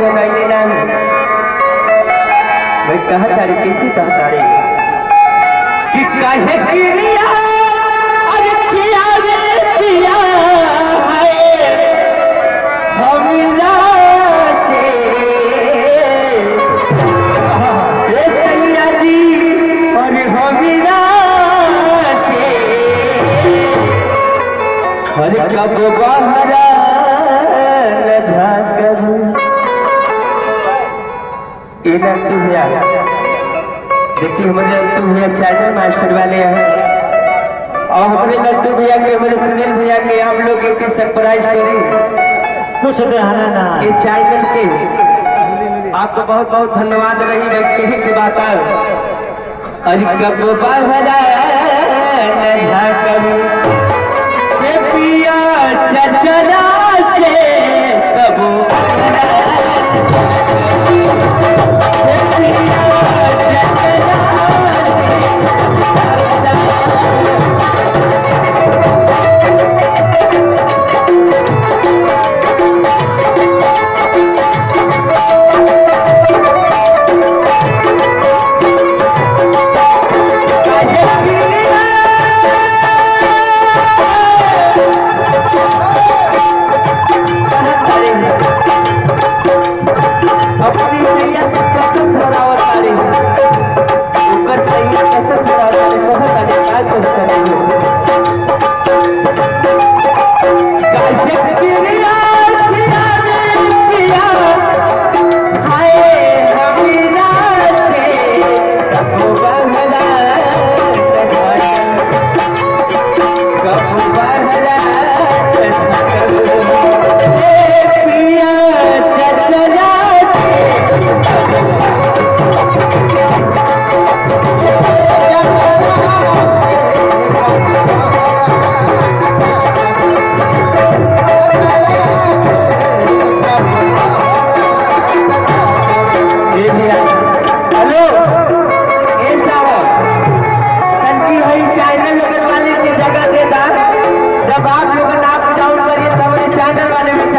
कहा वाली नाम। भाई, कहा तारे कैसे कहा तारे कि काहे किरिया अरे किया रे, किया है। हमरा से। ए सैया जी अरे हमरा से। अरे कब बहरा ये लड्डू भैया देखिए हमारे लड्डू भैया चैनल मास्टर वाले हैं। और हमारे लड्डू भैया के हमारे सुनील भैया के आप लोग एक सरप्राइज़ करें। कुछ ना। ये चैनल के। आपको बहुत बहुत धन्यवाद रही व्यक्ति की बात अरे कब पिया चचरा से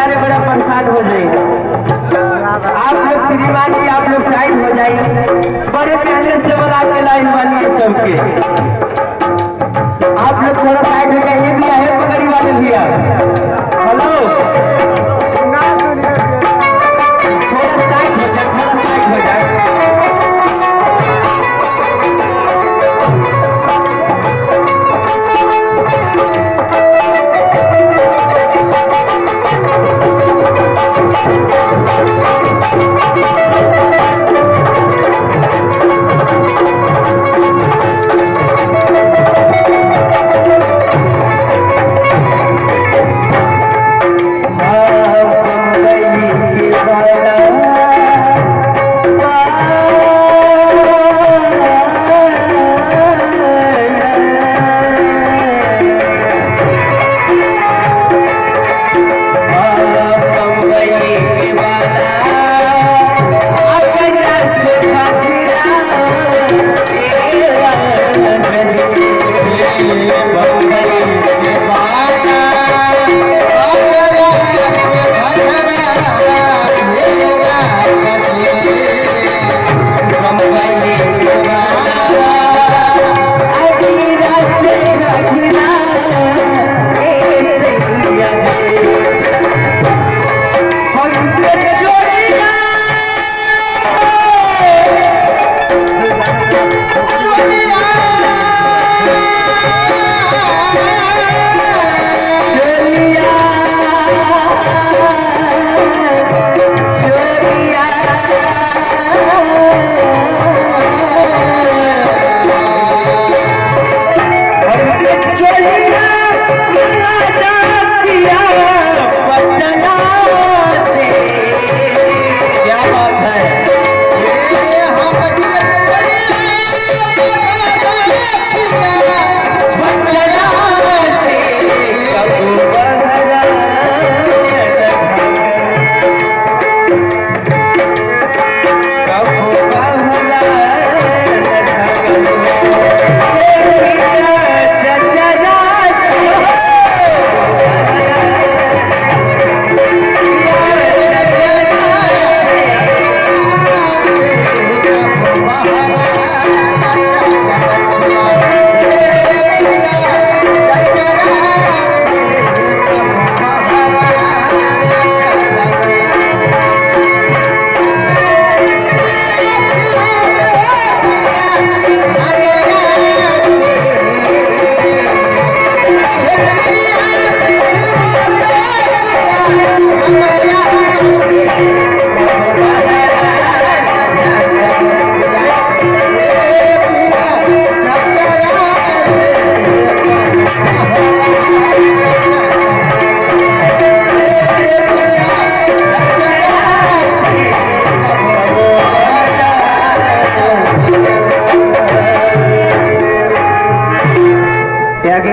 बेचारे बड़ा परेशान हो जाएँगे। आप लोग श्रीमान जी आप लोग साइड हो जाइए बड़े चैनल से बना के लाइन वाली सबके। आप लोग थोड़ा साइड हो जाइए भी है पकड़ी वाले भैया? हेलो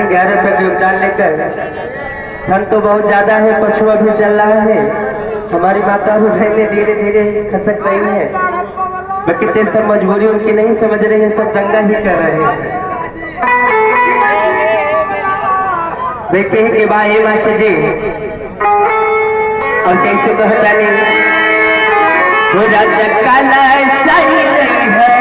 ग्यारह रुपए योगदान लेकर ठंड तो बहुत ज़्यादा है पछुआ भी चल रहा है। हमारी माता और बहनें धीरे धीरे खसक रही है। बाकी ते सब मजबूरी उनकी नहीं समझ रही है, सब दंगा ही कर रहे हैं। देखते हैं कि भाई ये मास्टर जी, और कैसे कहता नहीं रोजा सही है।